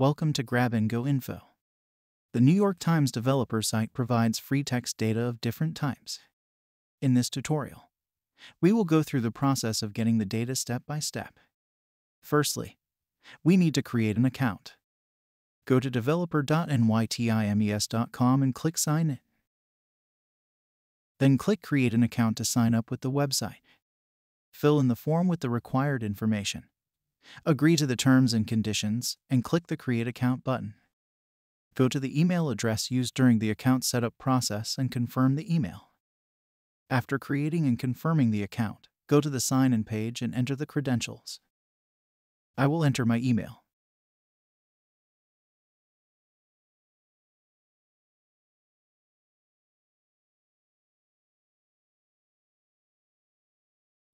Welcome to Grab N Go Info. The New York Times developer site provides free text data of different types. In this tutorial, we will go through the process of getting the data step by step. Firstly, we need to create an account. Go to developer.nytimes.com and click Sign in. Then click Create an account to sign up with the website. Fill in the form with the required information. Agree to the terms and conditions and click the Create Account button. Go to the email address used during the account setup process and confirm the email. After creating and confirming the account, go to the sign in page and enter the credentials. I will enter my email.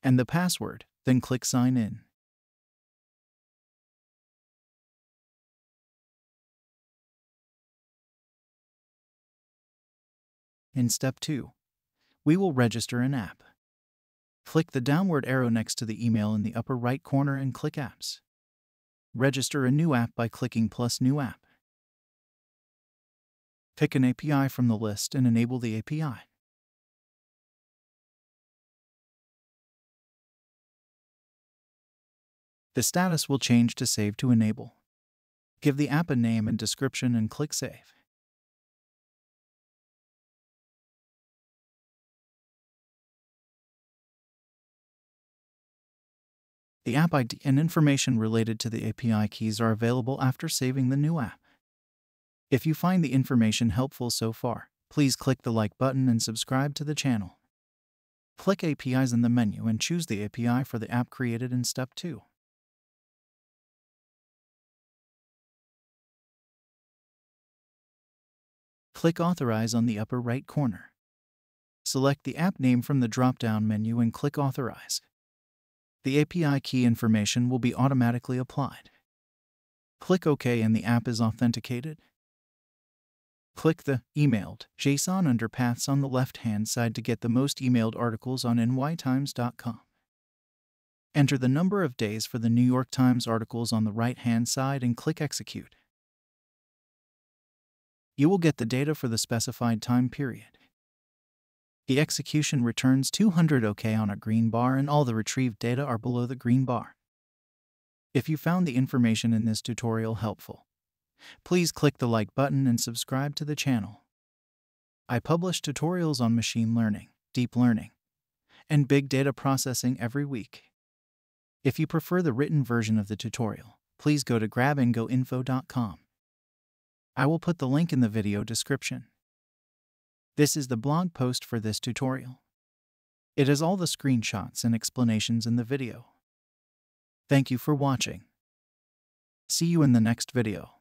and the password, then click Sign In. In step 2, we will register an app. Click the downward arrow next to the email in the upper right corner and click Apps. Register a new app by clicking plus New App. Pick an API from the list and enable the API. The status will change to Save to Enable. Give the app a name and description and click Save. The app ID and information related to the API keys are available after saving the new app. If you find the information helpful so far, please click the like button and subscribe to the channel. Click APIs in the menu and choose the API for the app created in step 2. Click Authorize on the upper right corner. Select the app name from the drop-down menu and click Authorize the API key information will be automatically applied. Click OK and the app is authenticated. Click the Emailed JSON under Paths on the left-hand side to get the most emailed articles on nytimes.com. Enter the number of days for the New York Times articles on the right-hand side and click Execute. You will get the data for the specified time period. The execution returns 200 OK on a green bar and all the retrieved data are below the green bar. If you found the information in this tutorial helpful, please click the like button and subscribe to the channel. I publish tutorials on machine learning, deep learning, and big data processing every week. If you prefer the written version of the tutorial, please go to grabngoinfo.com. I will put the link in the video description. This is the blog post for this tutorial. It has all the screenshots and explanations in the video. Thank you for watching. See you in the next video.